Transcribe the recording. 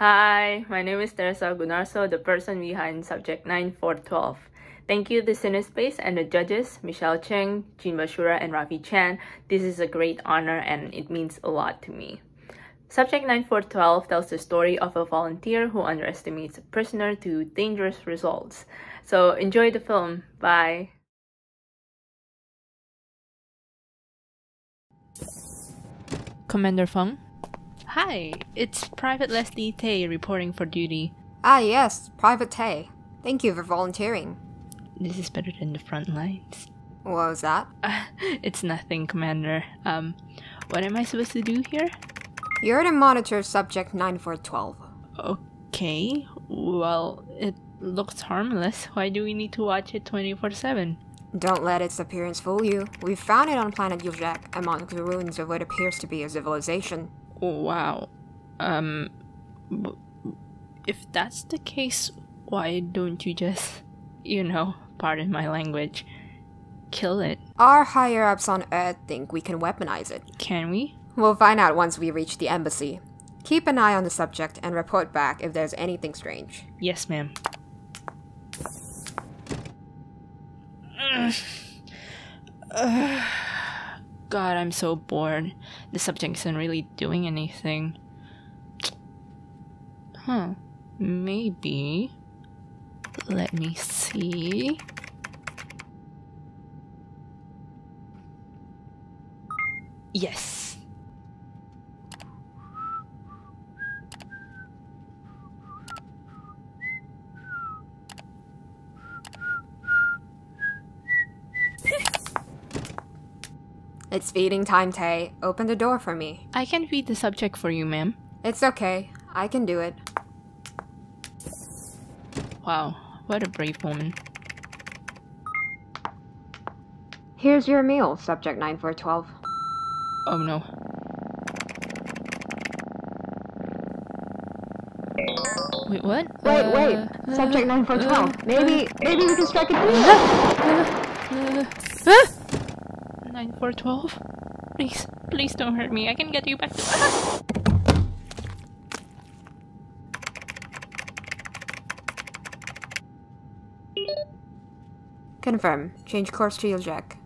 Hi, my name is Theresa Gunarso, the person behind Subject 9412. Thank you to Cinespace and the judges, Michelle Cheng, Jean Bashura, and Ravi Chan. This is a great honor and it means a lot to me. Subject 9412 tells the story of a volunteer who underestimates a prisoner to dangerous results. So enjoy the film. Bye. Commander Feng? Hi, it's Private Leslie Tay reporting for duty. Ah, yes, Private Tay. Thank you for volunteering. This is better than the front lines. What was that? Uh, it's nothing, Commander. Um, what am I supposed to do here? You're to monitor subject 9412. Okay, well, it looks harmless. Why do we need to watch it 24 7? Don't let its appearance fool you. We found it on planet Yuzhak, among the ruins of what appears to be a civilization. Wow. Um, if that's the case, why don't you just, you know, pardon my language, kill it? Our higher ups on Earth think we can weaponize it. Can we? We'll find out once we reach the embassy. Keep an eye on the subject and report back if there's anything strange. Yes, ma'am. God, I'm so bored. The subject isn't really doing anything. Huh. Maybe. Let me see. Yes. It's feeding time, Tay. Open the door for me. I can feed the subject for you, ma'am. It's okay. I can do it. Wow, what a brave woman. Here's your meal, subject 9412. Oh no. Wait, what? Wait, wait. Uh, subject uh, 9412. maybe, maybe we can strike a deal. Uh, uh, 9412? Please, please don't hurt me. I can get you back to. Ah! Confirm. Change course to Yuzhak.